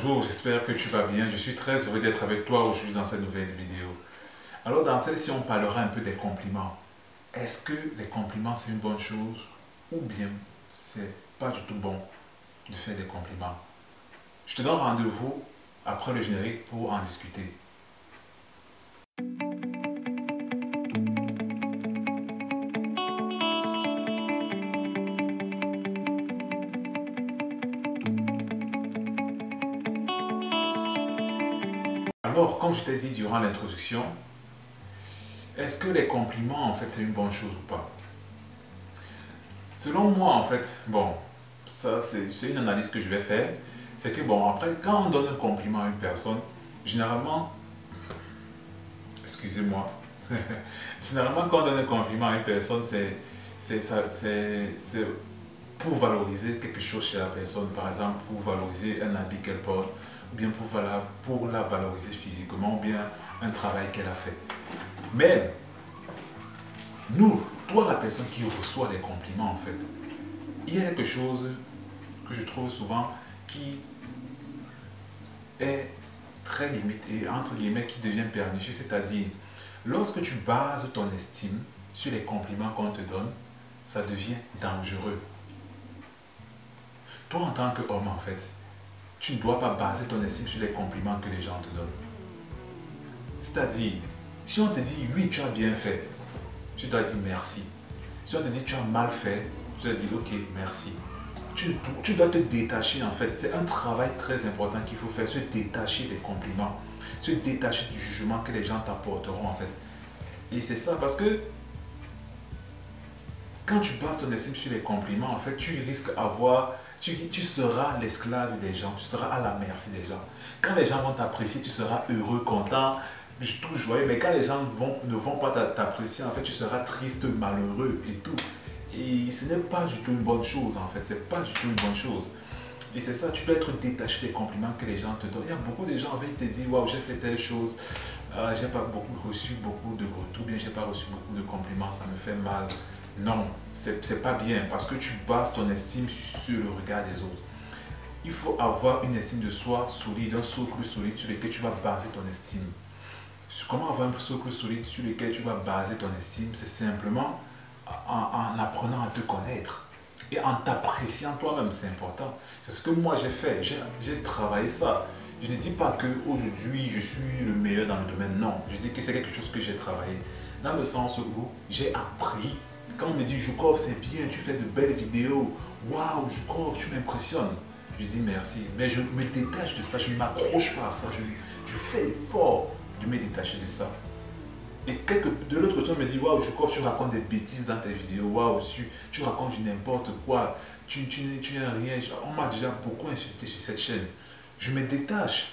bonjour, j'espère que tu vas bien. Je suis très heureux d'être avec toi aujourd'hui dans cette nouvelle vidéo. Alors dans celle-ci, on parlera un peu des compliments. Est-ce que les compliments c'est une bonne chose ou bien c'est pas du tout bon de faire des compliments? Je te donne rendez-vous après le générique pour en discuter. Alors, comme je t'ai dit durant l'introduction, est-ce que les compliments, en fait, c'est une bonne chose ou pas? Selon moi, en fait, bon, ça, c'est une analyse que je vais faire. C'est que, bon, après, quand on donne un compliment à une personne, généralement, excusez-moi, généralement, quand on donne un compliment à une personne, c'est pour valoriser quelque chose chez la personne. Par exemple, pour valoriser un habit qu'elle porte, bien pour, la valoriser physiquement, bien un travail qu'elle a fait. Mais, nous, toi la personne qui reçoit les compliments en fait, il y a quelque chose que je trouve souvent qui est très limite et entre guillemets qui devient pernicieux, c'est-à-dire lorsque tu bases ton estime sur les compliments qu'on te donne, ça devient dangereux. Toi en tant qu'homme en fait, tu ne dois pas baser ton estime sur les compliments que les gens te donnent. C'est-à-dire, si on te dit oui, tu as bien fait, tu dois dire merci. Si on te dit tu as mal fait, tu dois dire ok, merci. Tu, tu dois te détacher en fait. C'est un travail très important qu'il faut faire, se détacher des compliments, se détacher du jugement que les gens t'apporteront en fait. Et c'est ça parce que quand tu bases ton estime sur les compliments, en fait, tu risques d'avoir tu, tu, seras l'esclave des gens, tu seras à la merci des gens. Quand les gens vont t'apprécier, tu seras heureux, content, tout joyeux. Mais quand les gens vont, ne vont pas t'apprécier, en fait, tu seras triste, malheureux et tout. Et ce n'est pas du tout une bonne chose, en fait. C'est pas du tout une bonne chose. Et c'est ça, tu dois être détaché des compliments que les gens te donnent. Il y a beaucoup de gens, en fait, ils te disent, waouh, j'ai fait telle chose, euh, j'ai pas beaucoup reçu beaucoup de retours, bien j'ai pas reçu beaucoup de compliments, ça me fait mal. Non, c'est pas bien parce que tu bases ton estime sur le regard des autres. Il faut avoir une estime de soi solide, un socle solide sur lequel tu vas baser ton estime. Comment avoir un socle solide sur lequel tu vas baser ton estime? C'est simplement en, en, apprenant à te connaître et en t'appréciant toi-même, c'est important. C'est ce que moi j'ai fait, j'ai travaillé ça. Je ne dis pas que aujourd'hui je suis le meilleur dans le domaine, non. Je dis que c'est quelque chose que j'ai travaillé. Dans le sens où j'ai appris quand on me dit Joukov, c'est bien, tu fais de belles vidéos, waouh, Joukov, tu m'impressionnes. Je dis merci, mais je me détache de ça, je ne m'accroche pas à ça, je, fais l'effort de me détacher de ça. Et quelque, de l'autre côté, on me dit Waouh, Joukov, tu racontes des bêtises dans tes vidéos, waouh, tu, tu racontes n'importe quoi, tu, tu, tu n'es rien. On m'a déjà beaucoup insulté sur cette chaîne. Je me détache.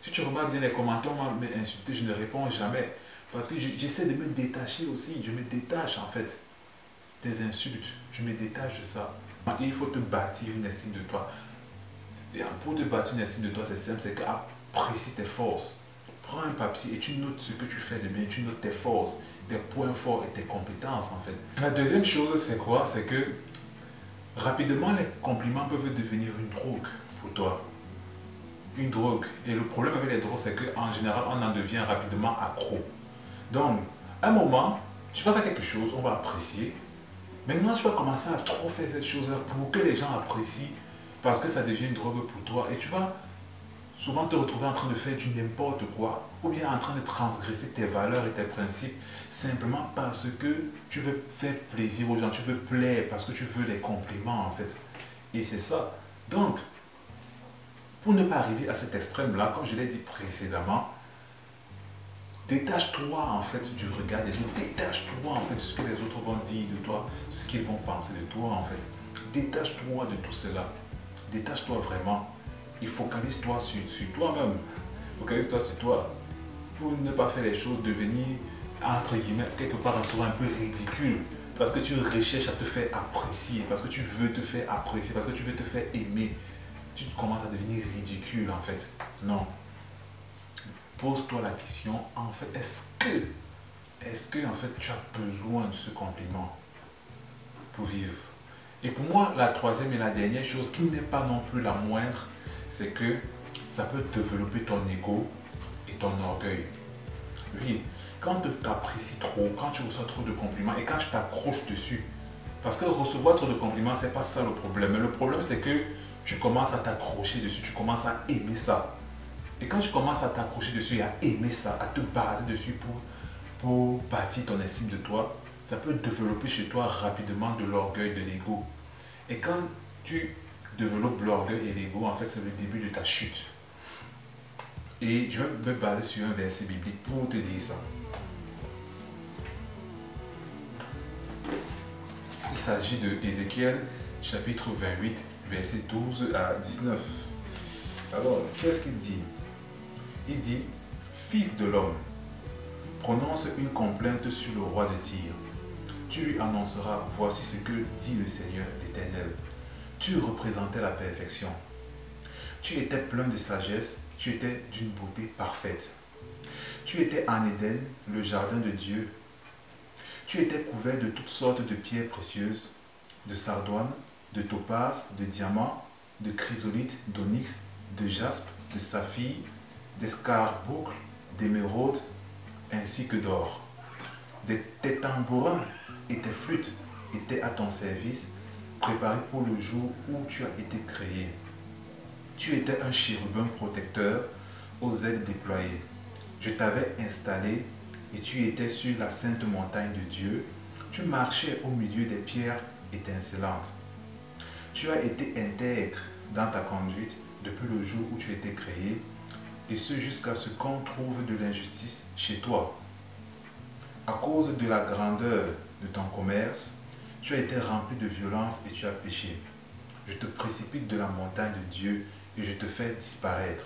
Si tu remarques bien les commentaires, on m'a insulté, je ne réponds jamais. Parce que j'essaie de me détacher aussi. Je me détache en fait des insultes. Je me détache de ça. il faut te bâtir une estime de toi. pour te bâtir une estime de toi, c'est simple, c'est qu'apprécie tes forces. Prends un papier et tu notes ce que tu fais de bien, tu notes tes forces, tes points forts et tes compétences en fait. La deuxième chose, c'est quoi? C'est que rapidement, les compliments peuvent devenir une drogue pour toi. Une drogue. Et le problème avec les drogues, c'est qu'en général, on en devient rapidement accro. Donc, un moment, tu vas faire quelque chose, on va apprécier. Maintenant, tu vas commencer à trop faire cette chose-là pour que les gens apprécient parce que ça devient une drogue pour toi. Et tu vas souvent te retrouver en train de faire du n'importe quoi ou bien en train de transgresser tes valeurs et tes principes simplement parce que tu veux faire plaisir aux gens, tu veux plaire, parce que tu veux les compliments en fait. Et c'est ça. Donc, pour ne pas arriver à cet extrême-là, comme je l'ai dit précédemment, Détache-toi en fait du regard des autres. Détache-toi en fait de ce que les autres vont dire de toi, ce qu'ils vont penser de toi en fait. Détache-toi de tout cela. Détache-toi vraiment. Et focalise-toi sur, toi-même. Focalise-toi sur toi. Pour ne pas faire les choses devenir, entre guillemets, quelque part en soi un peu ridicule. Parce que tu recherches à te faire apprécier, parce que tu veux te faire apprécier, parce que tu veux te faire aimer. Tu commences à devenir ridicule en fait. Non, pose-toi la question, en fait, est-ce que, tu as besoin de ce compliment pour vivre? Et pour moi, la troisième et la dernière chose, qui n'est pas non plus la moindre, c'est que ça peut développer ton ego et ton orgueil. Oui, quand tu t'apprécies trop, quand tu reçois trop de compliments et quand tu t'accroches dessus, parce que recevoir trop de compliments, c'est pas ça le problème. Mais le problème, c'est que tu commences à t'accrocher dessus, tu commences à aimer ça. Et quand tu commences à t'accrocher dessus et à aimer ça, à te baser dessus pour, pour bâtir ton estime de toi, ça peut développer chez toi rapidement de l'orgueil, de l'ego. Et quand tu développes l'orgueil et l'ego, en fait, c'est le début de ta chute. Et je vais me baser sur un verset biblique pour te dire ça. Il s'agit de Ézéchiel chapitre 28, verset 12 à 19. Alors, qu'est-ce qu'il dit? Il dit, Fils de l'homme, prononce une complainte sur le roi de Tyr. Tu lui annonceras, voici ce que dit le Seigneur l'Éternel. Tu représentais la perfection. Tu étais plein de sagesse, tu étais d'une beauté parfaite. Tu étais en Éden, le jardin de Dieu. Tu étais couvert de toutes sortes de pierres précieuses, de sardoine, de topaz, de diamants, de chrysolite, d'onyx, de jaspe, de saphir, d'escarboucle, d'émeraude, ainsi que d'or. Tes tambourins et tes flûtes étaient à ton service, préparés pour le jour où tu as été créé. Tu étais un chérubin protecteur aux ailes déployées. Je t'avais installé et tu étais sur la sainte montagne de Dieu. Tu marchais au milieu des pierres étincelantes. Tu as été intègre dans ta conduite depuis le jour où tu étais créé, et ce jusqu'à ce qu'on trouve de l'injustice chez toi. À cause de la grandeur de ton commerce, tu as été rempli de violence et tu as péché. Je te précipite de la montagne de Dieu et je te fais disparaître,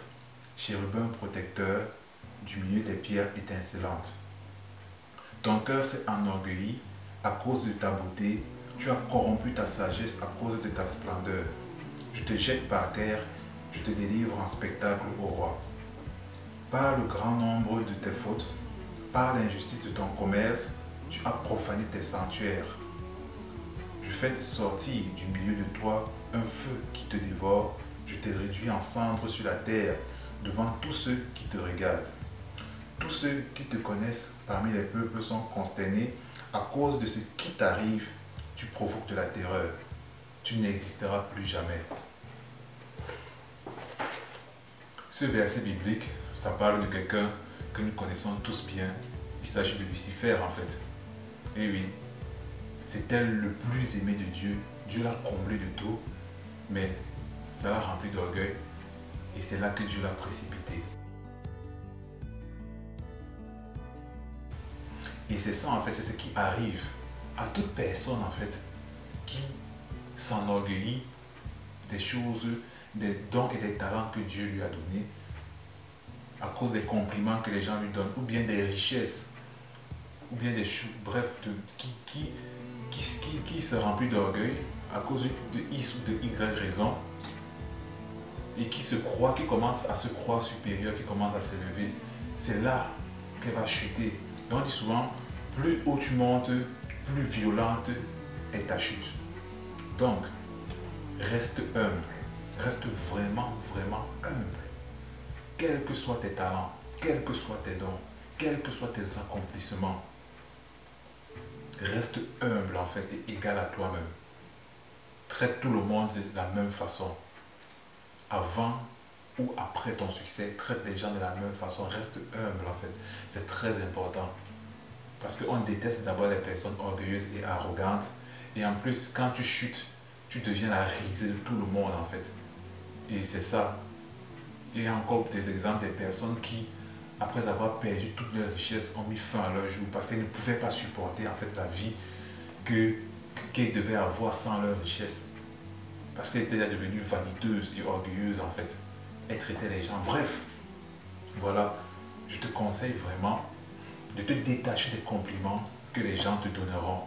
chérubin protecteur du milieu des pierres étincelantes. Ton cœur s'est enorgueilli à cause de ta beauté, tu as corrompu ta sagesse à cause de ta splendeur. Je te jette par terre, je te délivre en spectacle au roi. Par le grand nombre de tes fautes, par l'injustice de ton commerce, tu as profané tes sanctuaires. Je fais sortir du milieu de toi un feu qui te dévore. Je te réduis en cendres sur la terre devant tous ceux qui te regardent. Tous ceux qui te connaissent parmi les peuples sont consternés à cause de ce qui t'arrive. Tu provoques de la terreur. Tu n'existeras plus jamais. Ce verset biblique, ça parle de quelqu'un que nous connaissons tous bien. Il s'agit de Lucifer en fait. Et eh oui, c'est elle le plus aimé de Dieu. Dieu l'a comblé de tout, mais ça l'a rempli d'orgueil. Et c'est là que Dieu l'a précipité. Et c'est ça en fait, c'est ce qui arrive à toute personne en fait qui s'enorgueillit des choses, des dons et des talents que Dieu lui a donnés à cause des compliments que les gens lui donnent ou bien des richesses ou bien des choses, bref, qui, qui, qui, se remplit d'orgueil à cause de X ou de Y raison et qui se croit, qui commence à se croire supérieur, qui commence à s'élever, c'est là qu'elle va chuter. Et on dit souvent, plus haut tu montes, plus violente est ta chute. Donc, reste humble, reste vraiment, vraiment humble. Quels que soient tes talents, quels que soient tes dons, quels que soient tes accomplissements, Reste humble en fait et égal à toi-même. Traite tout le monde de la même façon. Avant ou après ton succès, traite les gens de la même façon. Reste humble en fait. C'est très important. Parce qu'on déteste d'abord les personnes orgueilleuses et arrogantes. Et en plus, quand tu chutes, tu deviens la risée de tout le monde en fait. Et c'est ça. A encore des exemples des personnes qui après avoir perdu toutes leurs richesses, ont mis fin à leur jour parce qu'elles ne pouvaient pas supporter en fait la vie que qu'elles devaient avoir sans leur richesse. Parce qu'elles étaient devenues vaniteuses et orgueilleuses en fait. Elles traitaient les gens. Bref, voilà, je te conseille vraiment de te détacher des compliments que les gens te donneront.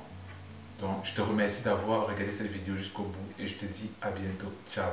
Donc, je te remercie d'avoir regardé cette vidéo jusqu'au bout et je te dis à bientôt. Ciao